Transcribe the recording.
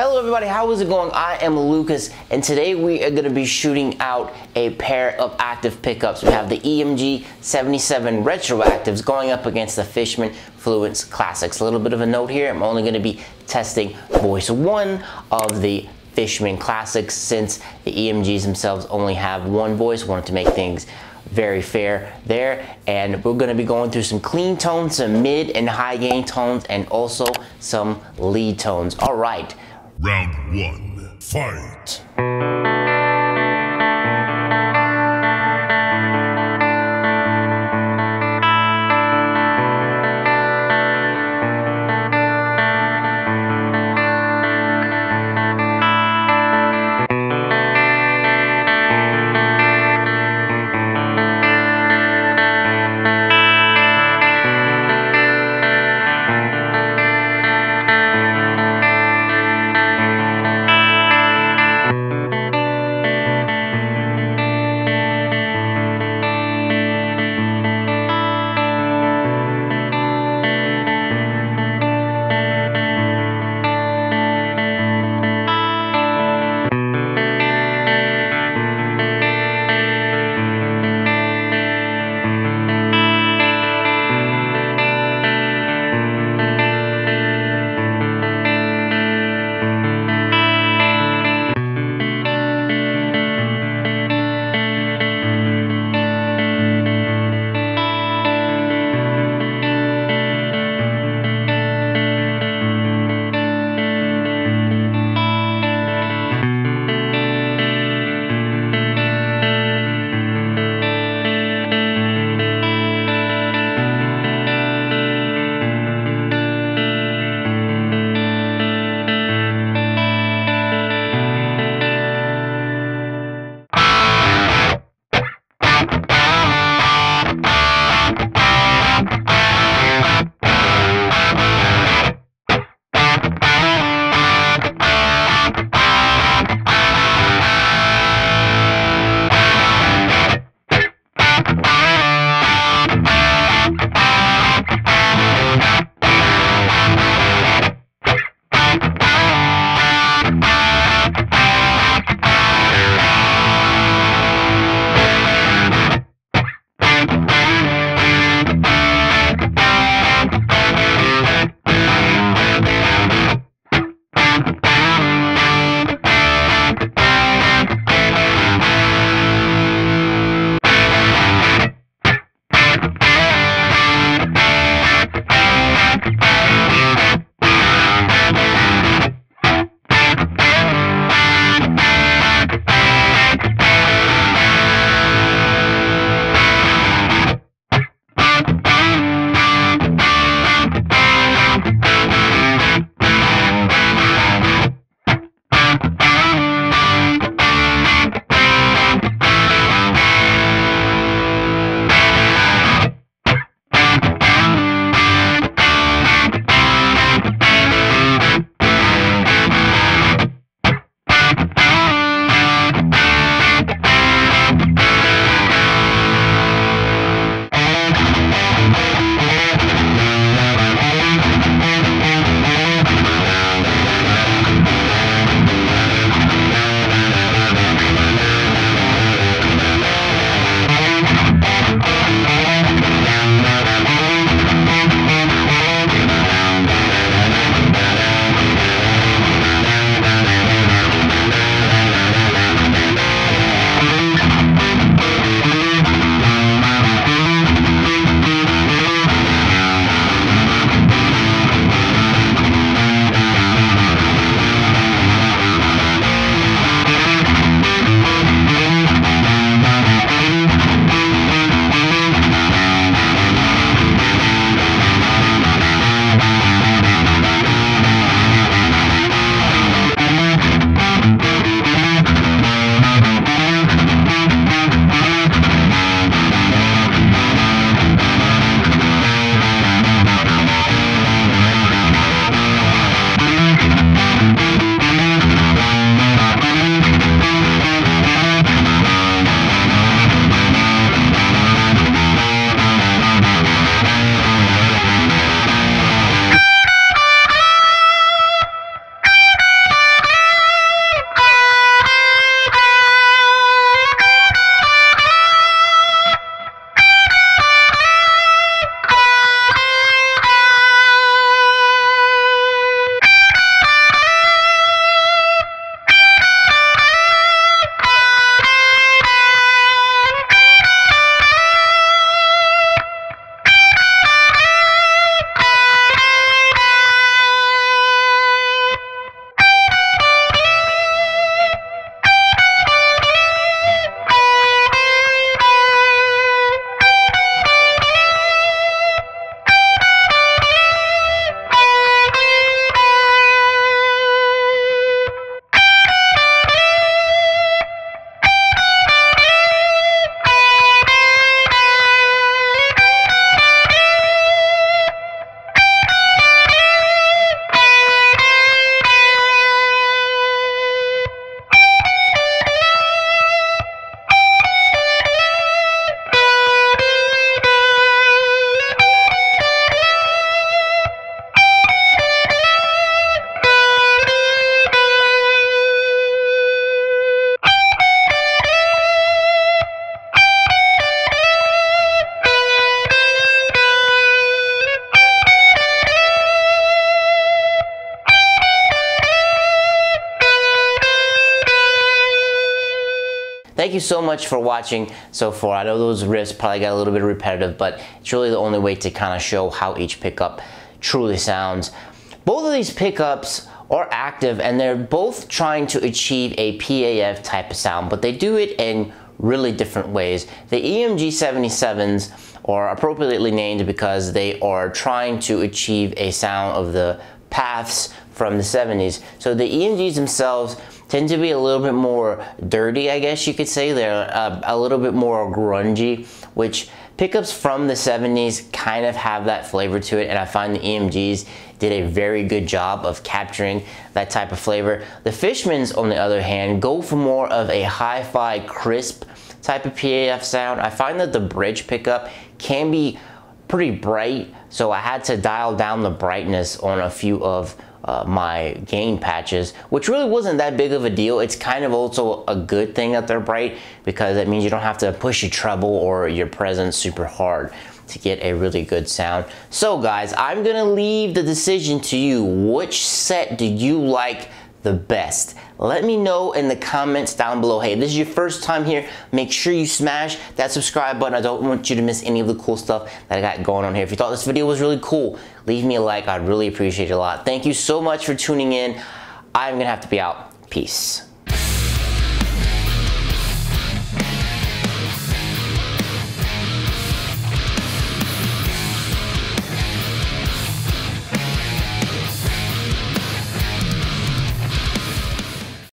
Hello everybody, how is it going? I am Lucas and today we are going to be shooting out a pair of active pickups. We have the EMG 77 Retroactives going up against the Fishman Fluence Classics. A little bit of a note here, I'm only going to be testing voice one of the Fishman Classics since the EMGs themselves only have one voice. Wanted to make things very fair there and we're going to be going through some clean tones some mid and high gain tones and also some lead tones all right Round one, fight! Thank you so much for watching so far. I know those riffs probably got a little bit repetitive, but it's really the only way to kind of show how each pickup truly sounds. Both of these pickups are active and they're both trying to achieve a PAF type of sound, but they do it in really different ways. The EMG 77s are appropriately named because they are trying to achieve a sound of the PAFs from the 70s. So the EMGs themselves tend to be a little bit more dirty, I guess you could say. They're uh, a little bit more grungy, which pickups from the 70s kind of have that flavor to it, and I find the EMGs did a very good job of capturing that type of flavor. The Fishmans, on the other hand, go for more of a hi-fi crisp type of PAF sound. I find that the bridge pickup can be pretty bright, so I had to dial down the brightness on a few of uh, my gain patches, which really wasn't that big of a deal. It's kind of also a good thing that they're bright because that means you don't have to push your treble or your presence super hard to get a really good sound. So guys, I'm gonna leave the decision to you. Which set do you like the best? Let me know in the comments down below. Hey, this is your first time here. Make sure you smash that subscribe button. I don't want you to miss any of the cool stuff that I got going on here. If you thought this video was really cool, leave me a like. I'd really appreciate it a lot. Thank you so much for tuning in. I'm gonna have to be out. Peace.